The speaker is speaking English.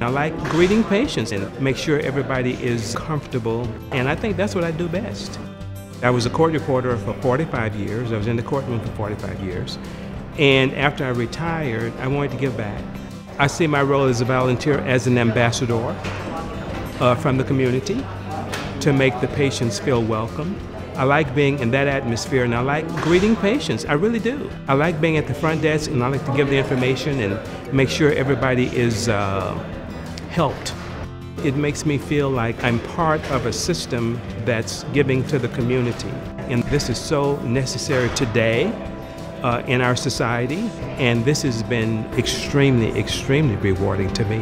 I like greeting patients and make sure everybody is comfortable, and I think that's what I do best. I was a court reporter for 45 years. I was in the courtroom for 45 years. And after I retired, I wanted to give back. I see my role as a volunteer as an ambassador uh, from the community to make the patients feel welcome. I like being in that atmosphere and I like greeting patients. I really do. I like being at the front desk and I like to give the information and make sure everybody is uh, helped. It makes me feel like I'm part of a system that's giving to the community. And this is so necessary today uh, in our society, and this has been extremely, extremely rewarding to me.